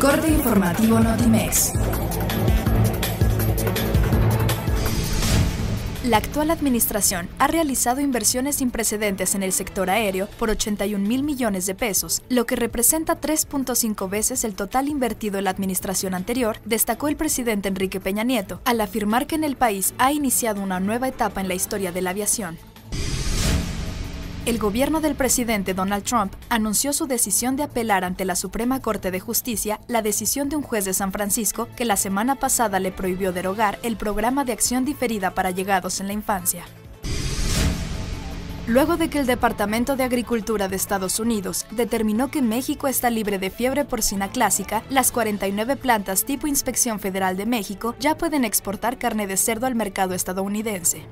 Corte informativo Notimex. La actual administración ha realizado inversiones sin precedentes en el sector aéreo por 81 mil millones de pesos, lo que representa 3.5 veces el total invertido en la administración anterior, destacó el presidente Enrique Peña Nieto, al afirmar que en el país ha iniciado una nueva etapa en la historia de la aviación. El gobierno del presidente Donald Trump anunció su decisión de apelar ante la Suprema Corte de Justicia la decisión de un juez de San Francisco que la semana pasada le prohibió derogar el programa de acción diferida para llegados en la infancia. Luego de que el Departamento de Agricultura de Estados Unidos determinó que México está libre de fiebre porcina clásica, las 49 plantas tipo Inspección Federal de México ya pueden exportar carne de cerdo al mercado estadounidense.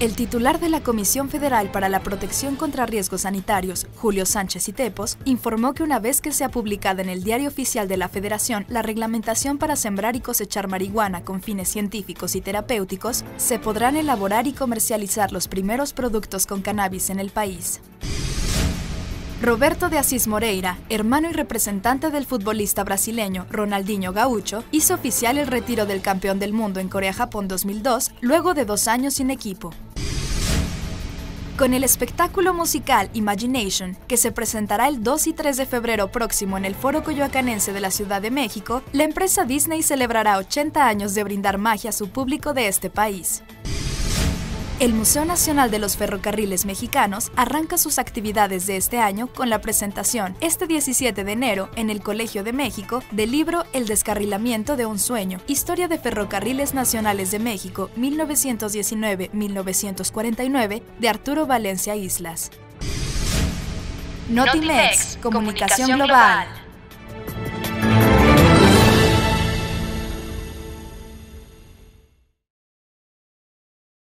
El titular de la Comisión Federal para la Protección contra Riesgos Sanitarios, Julio Sánchez y Tepos, informó que una vez que sea publicada en el Diario Oficial de la Federación la reglamentación para sembrar y cosechar marihuana con fines científicos y terapéuticos, se podrán elaborar y comercializar los primeros productos con cannabis en el país. Roberto de Asís Moreira, hermano y representante del futbolista brasileño Ronaldinho Gaucho, hizo oficial el retiro del campeón del mundo en Corea-Japón 2002 luego de dos años sin equipo. Con el espectáculo musical Imagination, que se presentará el 2 y 3 de febrero próximo en el Foro Coyoacanense de la Ciudad de México, la empresa Disney celebrará 80 años de brindar magia a su público de este país. El Museo Nacional de los Ferrocarriles Mexicanos arranca sus actividades de este año con la presentación, este 17 de enero, en el Colegio de México, del libro El descarrilamiento de un sueño, Historia de Ferrocarriles Nacionales de México, 1919-1949, de Arturo Valencia Islas. Notimex, Comunicación, Global.